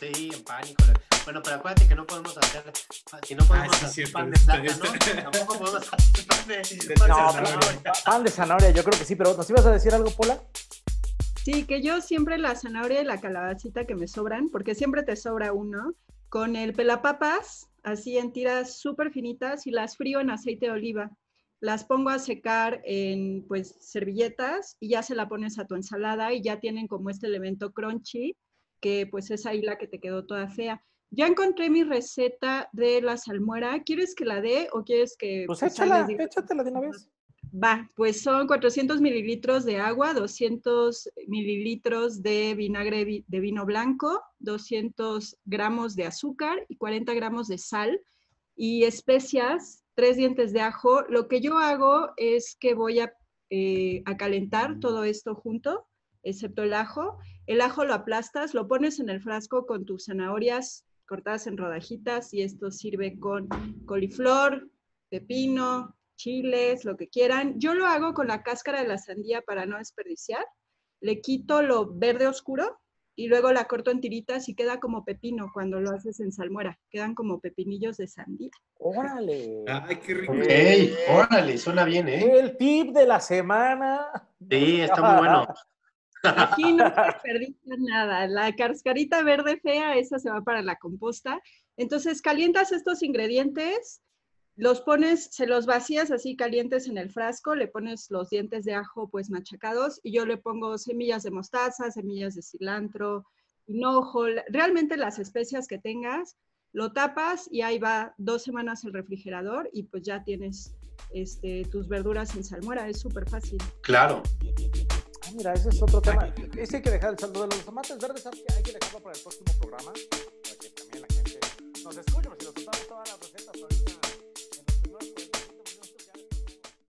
Sí, en pánico. Bueno, pero acuérdate que no podemos hacer, si no podemos Ah, sí, hacer cierto. pan de plata, ¿no? Tampoco podemos hacer pan de, pan de No, zanahoria. pan de zanahoria, yo creo que sí, pero ¿nos ibas a decir algo, Pola? Sí, que yo siempre la zanahoria y la calabacita que me sobran, porque siempre te sobra uno, con el pelapapas, así en tiras súper finitas y las frío en aceite de oliva. Las pongo a secar en pues servilletas y ya se la pones a tu ensalada y ya tienen como este elemento crunchy, que pues es ahí la que te quedó toda fea. Ya encontré mi receta de la salmuera. ¿Quieres que la dé o quieres que... Pues ahí échala, diga? échatela de una vez. Va, pues son 400 mililitros de agua, 200 mililitros de vinagre vi- de vino blanco, 200 gramos de azúcar y 40 gramos de sal y especias, tres dientes de ajo. Lo que yo hago es que voy a, eh, a calentar todo esto junto, excepto el ajo. El ajo lo aplastas, lo pones en el frasco con tus zanahorias cortadas en rodajitas y esto sirve con coliflor, pepino, chiles, lo que quieran. Yo lo hago con la cáscara de la sandía para no desperdiciar. Le quito lo verde oscuro y luego la corto en tiritas y queda como pepino cuando lo haces en salmuera. Quedan como pepinillos de sandía. Órale. Ay, qué rico. Ok, órale, suena bien, ¿eh? El tip de la semana. Sí, está muy bueno. Aquí no desperdicia nada. La cascarita verde fea, esa se va para la composta. Entonces calientas estos ingredientes, los pones, se los vacías así calientes en el frasco, le pones los dientes de ajo pues machacados y yo le pongo semillas de mostaza, semillas de cilantro, hinojo, realmente las especias que tengas, lo tapas y ahí va dos semanas el refrigerador y pues ya tienes este, tus verduras en salmuera, es súper fácil. Claro. Mira, ese es otro tema. Ese hay que dejar el saldo de los tomates verdes, hay que dejarlo para el próximo programa, para que también la gente nos escuche,